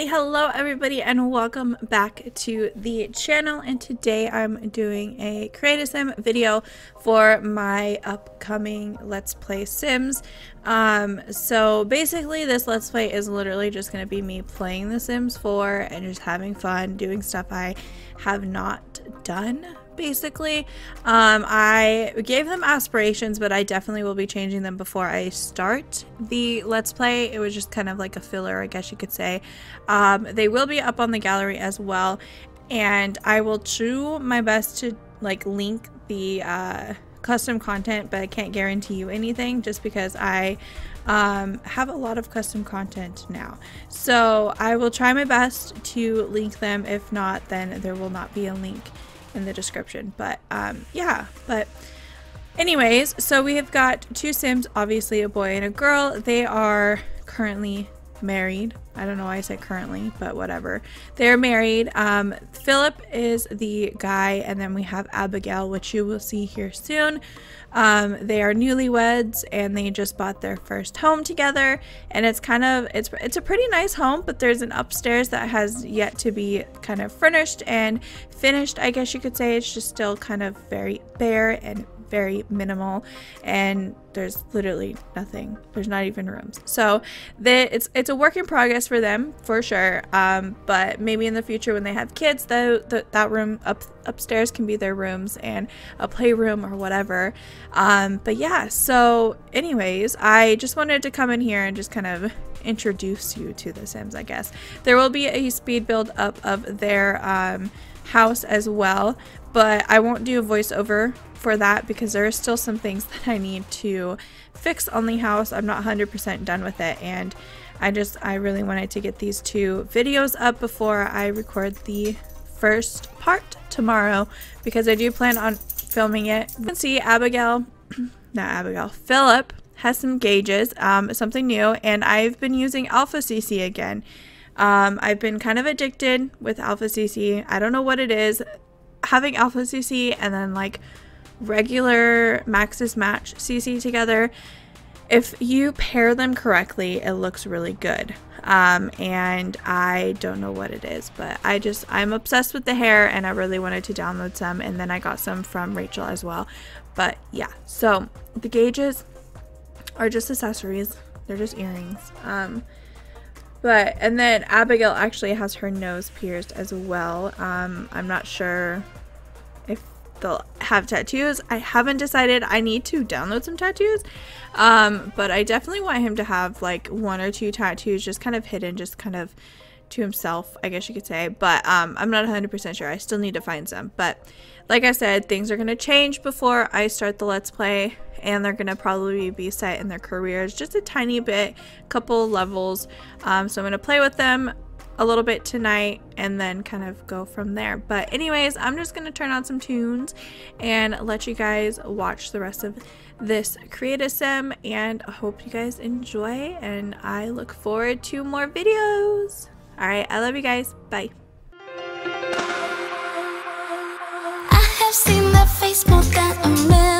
Alrighty, hello everybody and welcome back to the channel. And today I'm doing a create a sim video for my upcoming Let's Play Sims. Um, so basically this Let's Play is literally just going to be me playing The Sims 4 and just having fun doing stuff I have not done basically. Um, I gave them aspirations, but I definitely will be changing them before I start the Let's Play. It was just kind of like a filler, I guess you could say. Um, they will be up on the gallery as well, and I will do my best to like link the uh, custom content, but I can't guarantee you anything just because I um, have a lot of custom content now. So I will try my best to link them. If not, then there will not be a link in the description. But um, yeah, but anyways, so we have got two Sims, obviously a boy and a girl. They are currently married. I don't know why I said currently, but whatever. They're married. Um, Philip is the guy, and then we have Abigail, which you will see here soon. Um, they are newlyweds and they just bought their first home together and it's kind of it's it's a pretty nice home but there's an upstairs that has yet to be kind of furnished and finished I guess you could say it's just still kind of very bare and very minimal and there's literally nothing. There's not even rooms. So the, it's it's a work in progress for them for sure um, but maybe in the future when they have kids the that room up upstairs can be their rooms and a playroom or whatever. Um, but yeah so anyways I just wanted to come in here and just kind of introduce you to the Sims I guess. There will be a speed build up of their um, house as well but I won't do a voiceover for that because there are still some things that I need to fix on the house. I'm not 100% done with it and I just I really wanted to get these two videos up before I record the first part tomorrow because I do plan on filming it. You can see Abigail, not Abigail, Philip has some gauges, um, something new, and I've been using Alpha CC again. Um, I've been kind of addicted with Alpha CC. I don't know what it is. Having Alpha CC and then like regular Maxis Match CC together, if you pair them correctly, it looks really good. Um, and I don't know what it is, but I just, I'm obsessed with the hair and I really wanted to download some. And then I got some from Rachel as well. But yeah, so the gauges are just accessories. They're just earrings. Um, but, and then Abigail actually has her nose pierced as well. Um, I'm not sure they'll have tattoos. I haven't decided. I need to download some tattoos. Um, but I definitely want him to have like one or two tattoos just kind of hidden, just kind of to himself, I guess you could say. But um, I'm not 100% sure. I still need to find some. But like I said, things are going to change before I start the Let's Play. And they're going to probably be set in their careers just a tiny bit, couple levels. Um, so I'm going to play with them a little bit tonight and then kind of go from there. But anyways, I'm just going to turn on some tunes and let you guys watch the rest of this Create a Sim and I hope you guys enjoy and I look forward to more videos. Alright, I love you guys. Bye. I have seen that face more than a million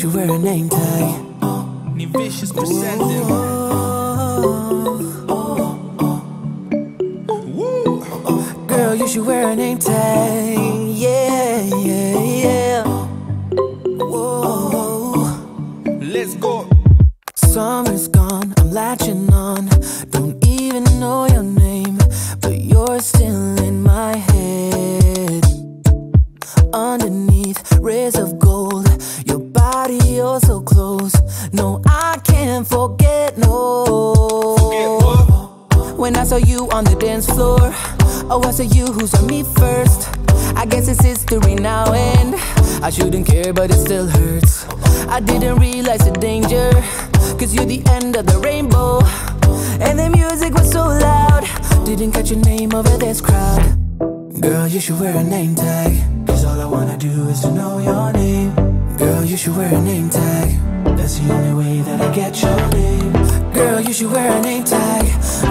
Should wear a name tag. Ni vicious presente. Girl, you should wear a name tag. Yeah, oh, I saw you who saw me first. I guess it's history now, and I shouldn't care, but it still hurts. I didn't realize the danger, cause you're the end of the rainbow. And the music was so loud, didn't catch your name over this crowd. Girl, you should wear a name tag, cause all I wanna do is to know your name. Girl, you should wear a name tag, that's the only way that I get your name. Girl, you should wear a name tag.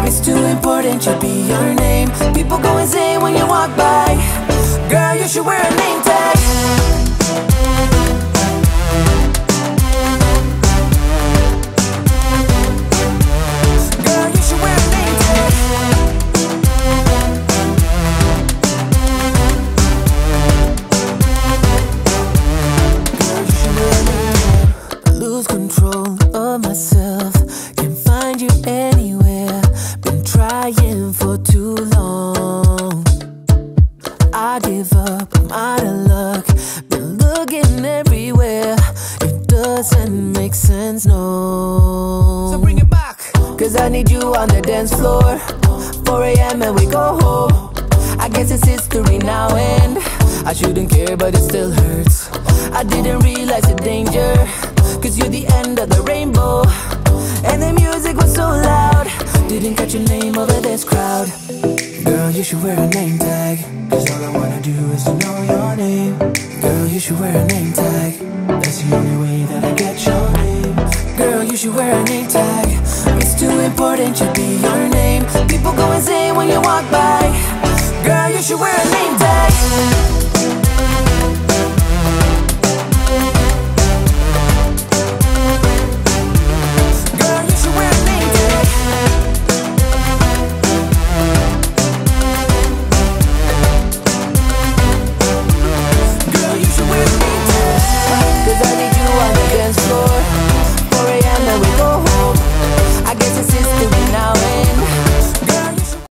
It's too important, should be your name. People go insane when you walk by. Girl, you should wear a name tag. Trying for too long. I give up, I'm out of luck. Been looking everywhere. It doesn't make sense, no. So bring it back. Cause I need you on the dance floor. 4 a.m. and we go home. I guess it's history now, and I shouldn't care, but it still hurts. I didn't realize the danger. Cause you're the end of the rainbow. And the music was so loud. Didn't catch your name over this crowd. Girl, you should wear a name tag. Cause all I wanna do is to know your name. Girl, you should wear a name tag. That's the only way that I get your name. Girl, you should wear a name tag. It's too important, to be your name. People go insane when you walk by. Girl, you should wear a name tag.